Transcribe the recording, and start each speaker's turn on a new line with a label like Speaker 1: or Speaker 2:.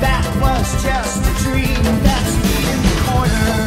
Speaker 1: That was just a dream. That's me in the corner.